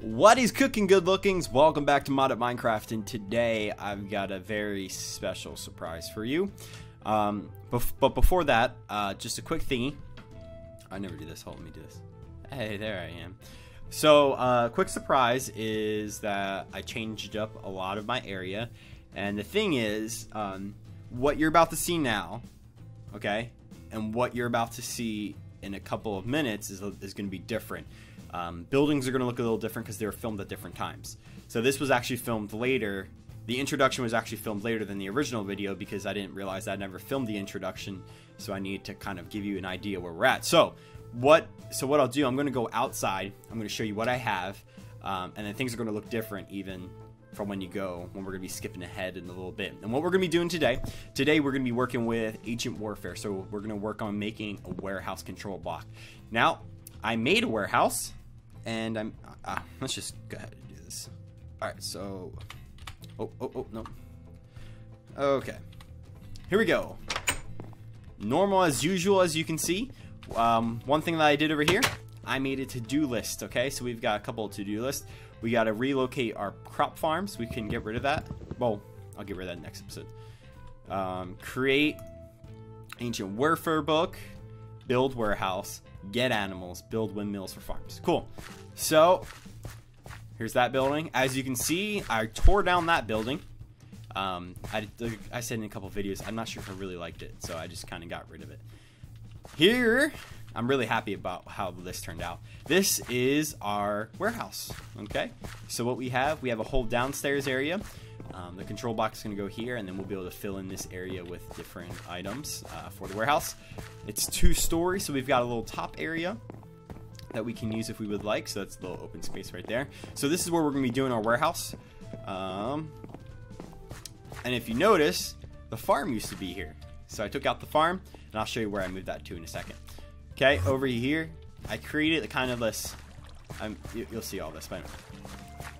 What is cooking good lookings? Welcome back to Mod Minecraft and today I've got a very special surprise for you. Um, bef but before that, uh, just a quick thingy. I never do this, hold me do this. Hey, there I am. So, uh, quick surprise is that I changed up a lot of my area and the thing is, um, what you're about to see now, okay, and what you're about to see in a couple of minutes is, is going to be different. Um, buildings are going to look a little different because they were filmed at different times. So this was actually filmed later. The introduction was actually filmed later than the original video because I didn't realize I never filmed the introduction. So I need to kind of give you an idea where we're at. So what? So what I'll do, I'm going to go outside. I'm going to show you what I have, um, and then things are going to look different even from when you go when we're going to be skipping ahead in a little bit. And what we're going to be doing today, today we're going to be working with Ancient Warfare. So we're going to work on making a warehouse control block. Now, I made a warehouse and I'm, uh, let's just go ahead and do this. All right, so, oh, oh, oh, no. Okay, here we go. Normal as usual, as you can see. Um, one thing that I did over here, I made a to-do list, okay? So we've got a couple to-do lists. We got to relocate our crop farms. We can get rid of that. Well, I'll get rid of that next episode. Um, create ancient warfare book. Build warehouse. Get animals. Build windmills for farms. Cool. So, here's that building. As you can see, I tore down that building. Um, I, I said in a couple videos, I'm not sure if I really liked it, so I just kind of got rid of it. Here, I'm really happy about how this turned out. This is our warehouse, okay? So what we have, we have a whole downstairs area. Um, the control box is going to go here, and then we'll be able to fill in this area with different items uh, for the warehouse. It's two stories, so we've got a little top area that we can use if we would like. So that's a little open space right there. So this is where we're going to be doing our warehouse. Um, and if you notice, the farm used to be here. So I took out the farm, and I'll show you where I moved that to in a second. Okay, over here, I created a kind of this. I'm, you, will see all this, but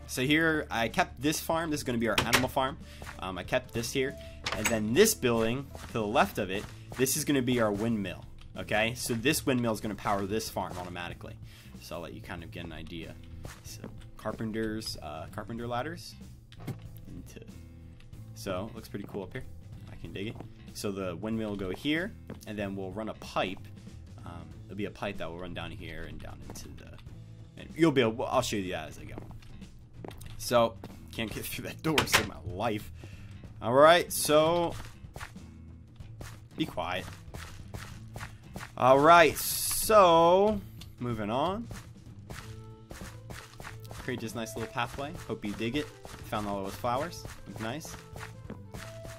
so here I kept this farm. This is going to be our animal farm. Um, I kept this here, and then this building to the left of it. This is going to be our windmill. Okay, so this windmill is going to power this farm automatically. So I'll let you kind of get an idea. So carpenters, uh, carpenter ladders. Into, so looks pretty cool up here. I can dig it. So the windmill will go here, and then we'll run a pipe um, there'll be a pipe that will run down here and down into the. And you'll be able. I'll show you that as I go. So can't get through that door. Save my life. All right, so be quiet. All right, so moving on. Create this nice little pathway. Hope you dig it. Found all those flowers. Look nice.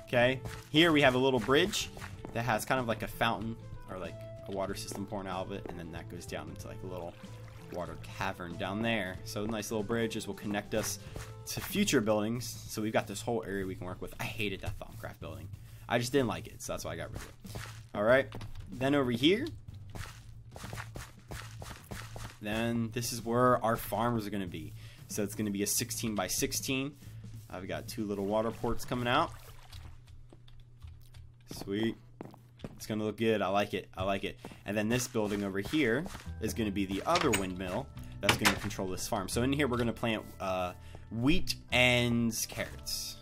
Okay, here we have a little bridge that has kind of like a fountain or like a water system pouring out of it, and then that goes down into like a little water cavern down there. So nice little bridges will connect us to future buildings. So we've got this whole area we can work with. I hated that Thaumcraft building. I just didn't like it, so that's why I got rid of it. All right, then over here, then this is where our farmers are going to be. So it's going to be a 16 by 16. Uh, I've got two little water ports coming out. Sweet. It's to look good. I like it. I like it. And then this building over here is to be the other windmill that's to control this farm. So in here, we're to plant uh, wheat and carrots.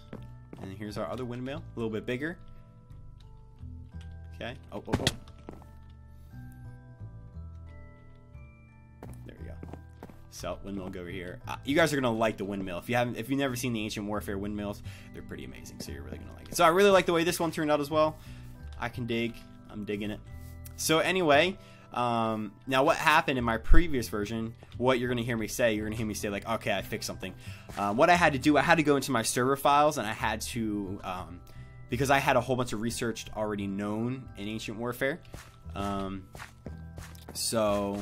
And here's our other windmill, a little bit bigger. Okay. Oh, oh, oh. There we go. So windmill go over here. Uh, you guys are gonna like the windmill. If you haven't, if you've never seen the ancient warfare windmills, they're pretty amazing. So you're really gonna like it. So I really like the way this one turned out as well. I can dig. I'm digging it. So anyway, um, now what happened in my previous version, what you're going to hear me say, you're going to hear me say like, okay, I fixed something. Um, what I had to do, I had to go into my server files and I had to, um, because I had a whole bunch of research already known in Ancient Warfare. Um, so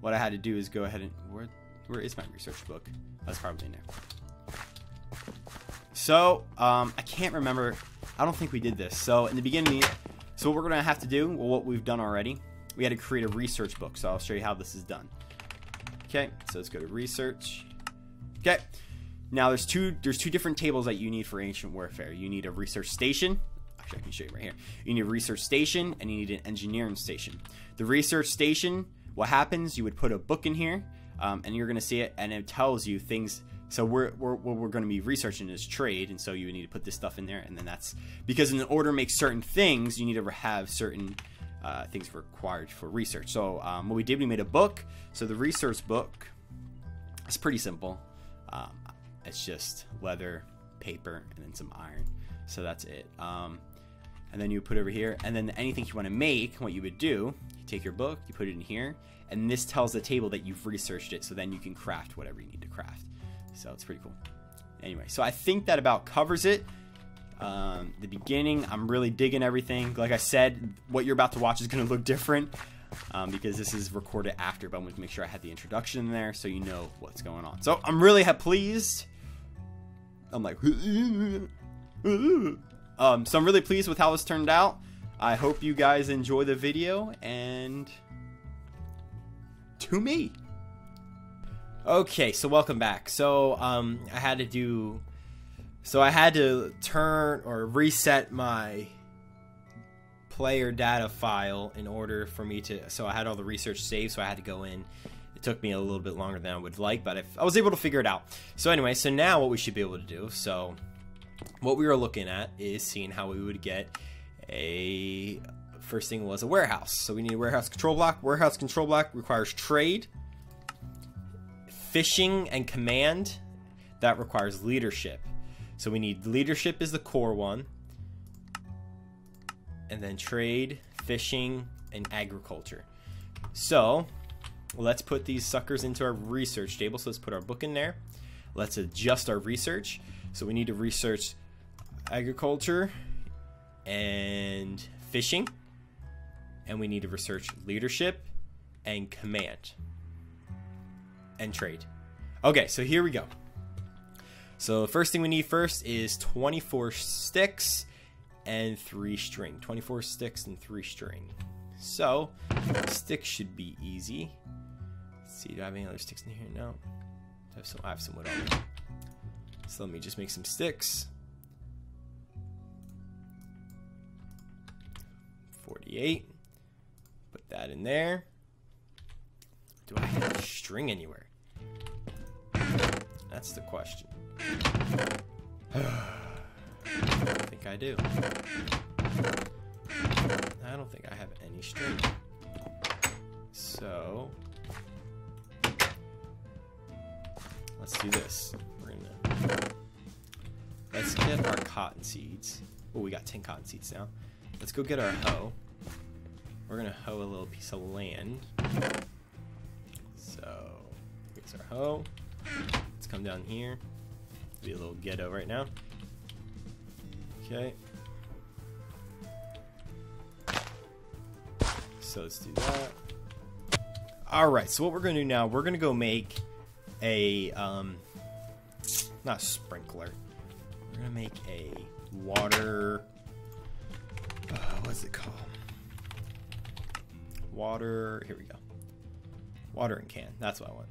what I had to do is go ahead and, where, where is my research book? That's probably in there. So, um, I can't remember. I don't think we did this. So, in the beginning, so what we're going to have to do, well, what we've done already, we had to create a research book. So I'll show you how this is done. Okay, so let's go to research. Okay, now there's two there's two different tables that you need for ancient warfare. You need a research station. Actually, I can show you right here. You need a research station and you need an engineering station. The research station, what happens? You would put a book in here. um, and you're going to see it, and it tells you things. So we're, we're what we're going to be researching is trade, and so you need to put this stuff in there, and then that's because in order to make certain things, you need to have certain uh, things required for research. So um, what we did, we made a book. So the research book is pretty simple. Um, it's just leather, paper, and then some iron. So that's it. Um, and then you put over here, and then anything you want to make, what you would do, you take your book, you put it in here, and this tells the table that you've researched it. So then you can craft whatever you need to craft. So it's pretty cool. Anyway, so I think that about covers it. Um, the beginning, I'm really digging everything. Like I said, what you're about to watch is going to look different um, because this is recorded after, but I'm going to make sure I had the introduction in there so you know what's going on. So I'm really pleased. I'm like, um, so I'm really pleased with how this turned out. I hope you guys enjoy the video and to me. Okay, so welcome back. So um, I had to do so I had to turn or reset my player data file in order for me to. So I had all the research saved, so I had to go in. It took me a little bit longer than I would like, but I was able to figure it out. So anyway, so now what we should be able to do. So what we were looking at is seeing how we would get a. First thing was a warehouse. So we need a warehouse control block. Warehouse control block requires trade, fishing, and command. That requires leadership. So we need leadership is the core one. And then trade, fishing, and agriculture. So let's put these suckers into our research table. So let's put our book in there. Let's adjust our research. So we need to research agriculture and fishing. And we need to research leadership and command and trade. Okay, so here we go. So the first thing we need first is 24 sticks and 3 string. 24 sticks and 3 string. So, sticks should be easy. Let's see, do I have any other sticks in here? No. I have some, I have some wood on. So let me just make some sticks. 48. Put that in there. Do I have string anywhere? That's the question. I think I do. I don't think I have any string. So let's do this. We're gonna let's get our cotton seeds. Oh, we got 10 cotton seeds now. Let's go get our hoe. We're gonna hoe a little piece of land. So here's our hoe. Come down here be a little ghetto right now. Okay. So let's do that. Alright, so what we're going to do now, we're going to go make a, um, not a sprinkler. We're to make a water, uh, what's it called? Water, here we go. Watering can, that's what I want.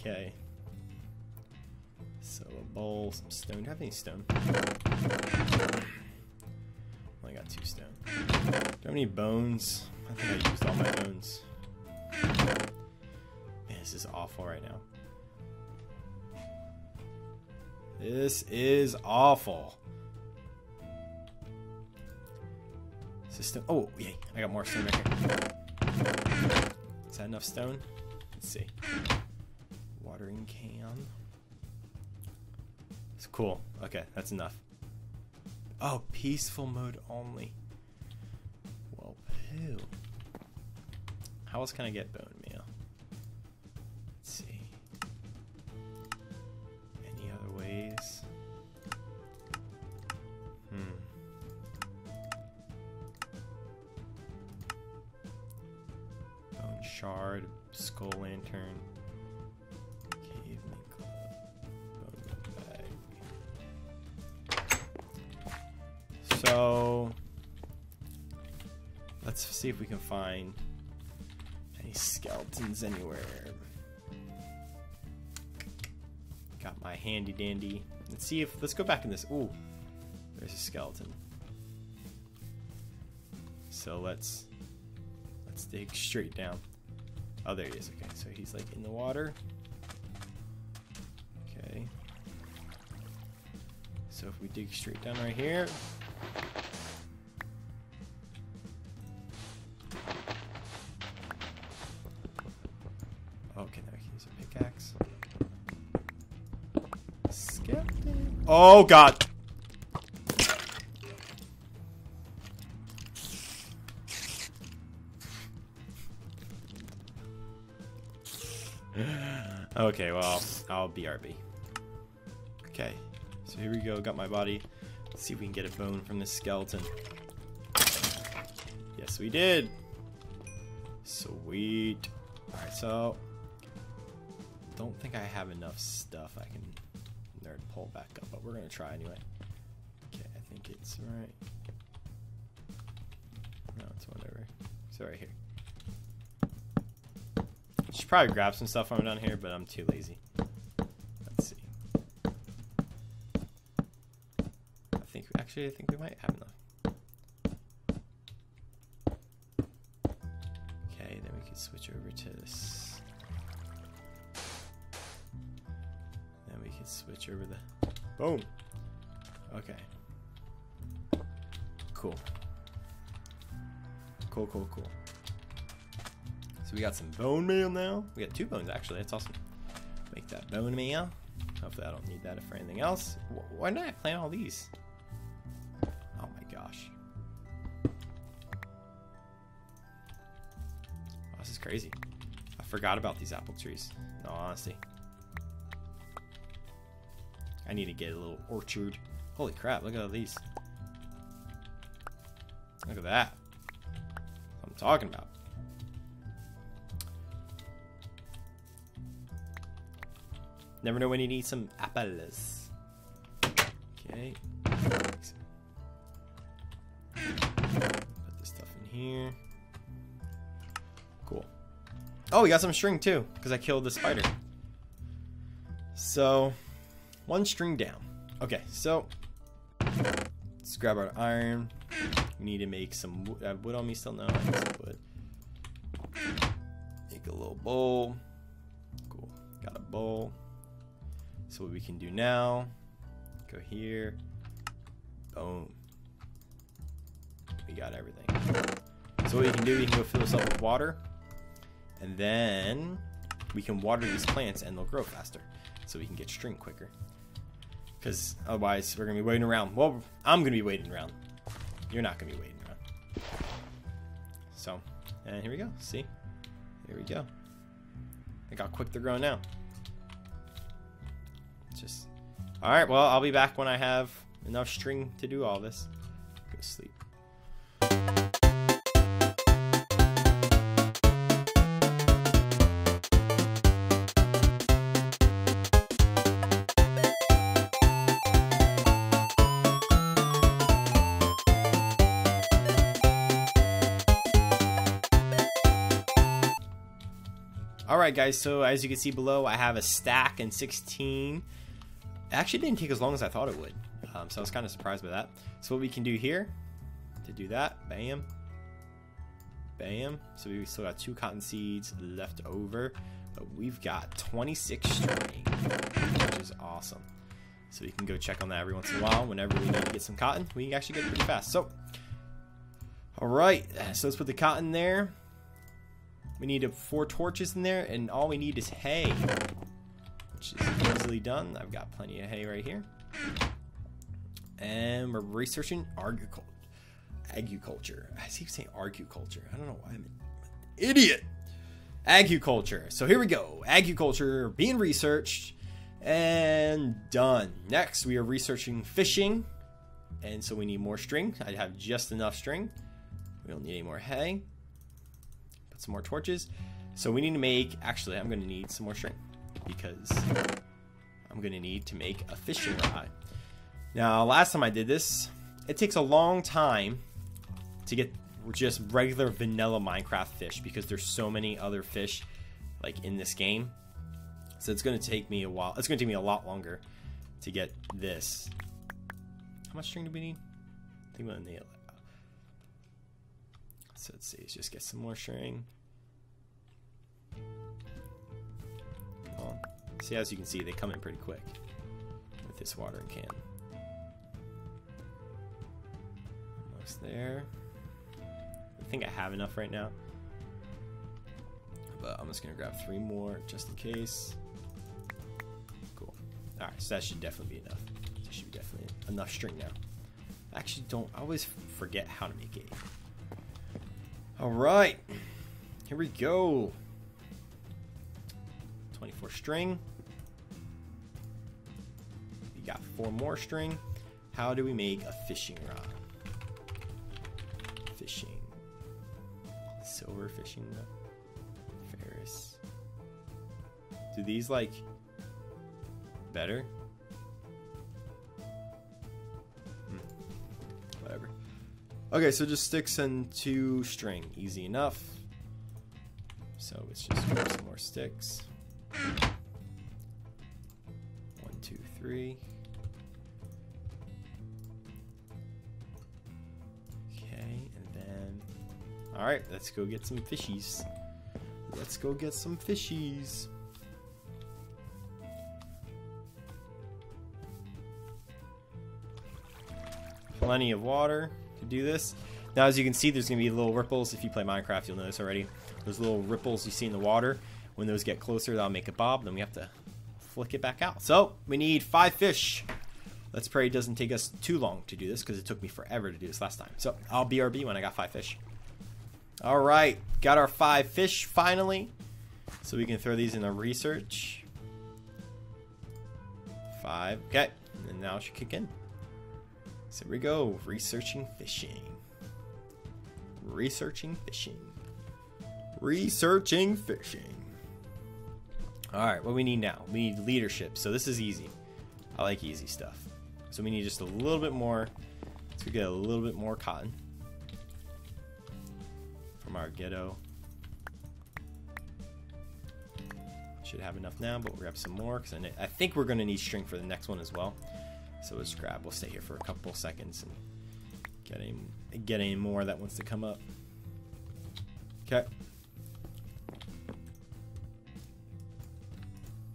Okay. So a bowl, some stone. Do I have any stone? Only got two stone. Do I have any bones? I think I used all my bones. Man, this is awful right now. This is awful. System. Oh, yay! I got more stone right here. Is that enough stone? Let's see. Watering can. It's cool. Okay, that's enough. Oh, peaceful mode only. Well, poo. How else can I get bone find any skeletons anywhere. Got my handy dandy. Let's see if let's go back in this. Ooh, there's a skeleton. So let's let's dig straight down. Oh, there he is. Okay, so he's like in the water. Okay. So if we dig straight down right here. Oh god! okay, well, I'll BRB. Okay, so here we go. Got my body. Let's see if we can get a bone from this skeleton. Yes, we did. Sweet. Alright, so... Don't think I have enough stuff I can nerd pull back up, but we're going to try anyway. Okay, I think it's right. No, it's whatever. It's right here. Should probably grab some stuff from down here, but I'm too lazy. Let's see. I think actually I think we might have enough. Switch over the boom. Okay. Cool. Cool, cool, cool. So we got some bone meal now. We got two bones actually. That's awesome. Make that bone meal. Hopefully I don't need that for anything else. Why did I plant all these? Oh my gosh. Oh, this is crazy. I forgot about these apple trees. No, honesty. I need to get a little orchard. Holy crap, look at all these. Look at that. I'm talking about. Never know when you need some apples. Okay. Put this stuff in here. Cool. Oh, we got some string too, because I killed the spider. So, one string down. Okay, so let's grab our iron. We need to make some wood. Uh, wood on me still? No, I wood. Make a little bowl. Cool. Got a bowl. So what we can do now, go here, boom. We got everything. So what we can do, we can go fill this up with water, and then we can water these plants and they'll grow faster. So we can get string quicker. Because otherwise we're going to be waiting around. Well, I'm going to be waiting around. You're not going to be waiting around. So, and here we go. See? Here we go. Look how quick they're growing now just... Alright, well, I'll be back when I have enough string to do all this. Go sleep. Alright guys, so as you can see below, I have a stack and 16 it actually didn't take as long as I thought it would. Um, so I was kind of surprised by that. So what we can do here to do that, bam, bam. So we still got two cotton seeds left over, but we've got 26 string, which is awesome. So we can go check on that every once in a while. Whenever we need to get some cotton, we can actually get it pretty fast. So, all right, so let's put the cotton there. We need four torches in there, and all we need is hay which is easily done. I've got plenty of hay right here. And we're researching agriculture. Agriculture. I keep saying agriculture. I don't know why I'm an idiot. Agriculture. So here we go. Agriculture being researched and done. Next, we are researching fishing. And so we need more string. I have just enough string. We don't need any more hay. Some more torches. So we need to make, actually, I'm going to need some more string because I'm going to need to make a fishing rod. Now, last time I did this, it takes a long time to get just regular vanilla Minecraft fish because there's so many other fish like in this game. So it's going to take me a while. It's going to take me a lot longer to get this. How much string do we need? I think to need So let's see. Let's just get some more string. See, as you can see, they come in pretty quick with this watering can. Almost there. I think I have enough right now. But I'm just going to grab three more just in case. Cool. Alright, so that should definitely be enough. That should be definitely enough string now. I actually don't, I always forget how to make eight. Alright. Here we go. 24 string. We got four more string. How do we make a fishing rod? Fishing. Silver fishing rod. Ferris. Do these like better? Okay, so just sticks and two string. Easy enough. So let's just some more sticks. One, two, three. Okay, and then... Alright, let's go get some fishies. Let's go get some fishies. Plenty of water to do this. Now, as you can see, there's going to be little ripples. If you play Minecraft, you'll notice already. Those little ripples you see in the water. When those get closer, that'll make a bob. Then we have to flick it back out. So, we need five fish. Let's pray it doesn't take us too long to do this because it took me forever to do this last time. So, I'll BRB when I got five fish. All right, got our five fish finally. So we can throw these in the research. Five, okay. And now it should kick in. So here we go, researching fishing. Researching fishing. Researching fishing. Alright, what we need now? We need leadership. So this is easy. I like easy stuff. So we need just a little bit more. to get a little bit more cotton. From our ghetto. Should have enough now, but we'll grab some more. Because I, I think we're going to need string for the next one as well. So let's grab. We'll stay here for a couple seconds and get any, get any more that wants to come up. Okay.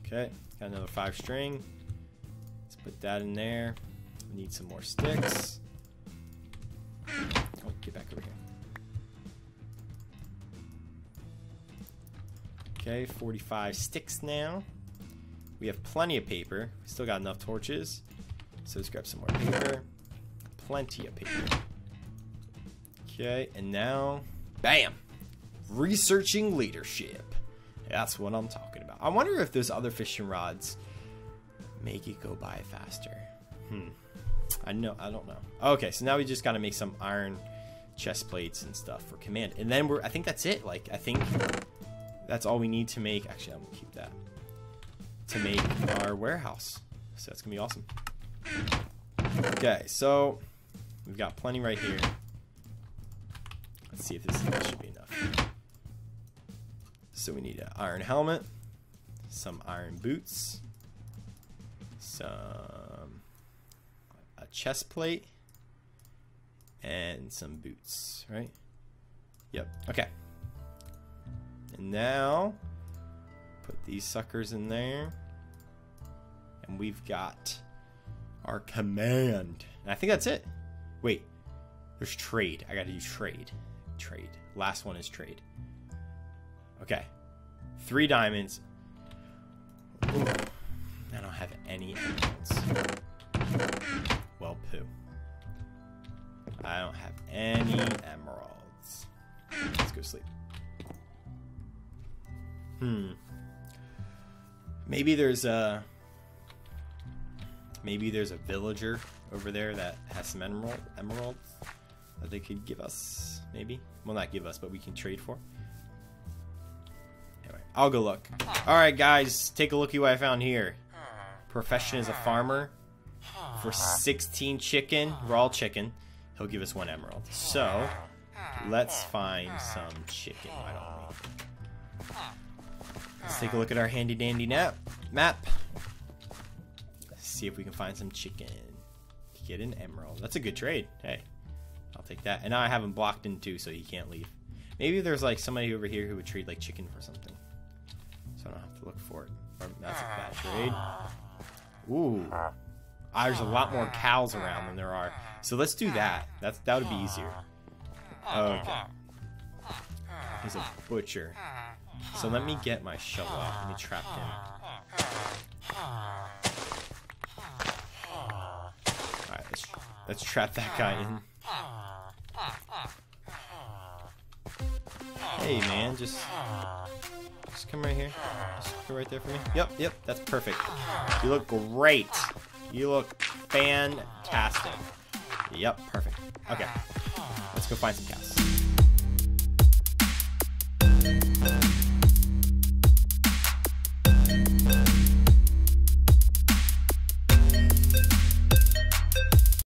Okay, got another five string. Let's put that in there. We need some more sticks. Oh, get back over here. Okay, 45 sticks now. We have plenty of paper. We still got enough torches. So let's grab some more paper. Plenty of paper. Okay, and now, bam! Researching leadership. That's what I'm talking about. I wonder if those other fishing rods make it go by faster. Hmm. I know. I don't know. Okay, so now we just got to make some iron chest plates and stuff for command, and then we're. I think that's it. Like I think that's all we need to make. Actually, I'm gonna keep that to make our warehouse. So that's gonna be awesome. Okay, so we've got plenty right here. Let's see if this, should be enough. So we need an iron helmet, some iron boots, some a chest plate, and some boots, right? Yep. Okay. And now put these suckers in there. And we've got our command. And I think that's it. Wait. There's trade. I gotta do trade. Trade. Last one is trade. Okay. Three diamonds. Ooh. I don't have any emeralds. Well, poo. I don't have any emeralds. Let's go sleep. Hmm. Maybe there's a... Maybe there's a villager over there that has some emerald, emeralds that they could give us, maybe? Well, not give us, but we can trade for. Anyway, I'll go look. Alright, guys, take a look at what I found here. Profession as a farmer. For 16 chicken, raw chicken, he'll give us one emerald. So, let's find some chicken. Why don't we? Let's take a look at our handy dandy map. See if we can find some chicken. Get an emerald. That's a good trade. Hey, I'll take that. And now I have him blocked in too, so he can't leave. Maybe there's like somebody over here who would trade like chicken for something. So I don't have to look for it. Or, that's a bad trade. Ooh. Ah, there's a lot more cows around than there are. So let's do that. That's that would be easier. Okay. He's a butcher. So let me get my shovel out. Let me trap him. Alright, let's, trap that guy in. Hey man, just just come right here. Just go right there for me. Yep, yep, that's perfect. You look great. You look fantastic. Yep, perfect. Okay. Let's go find some cows.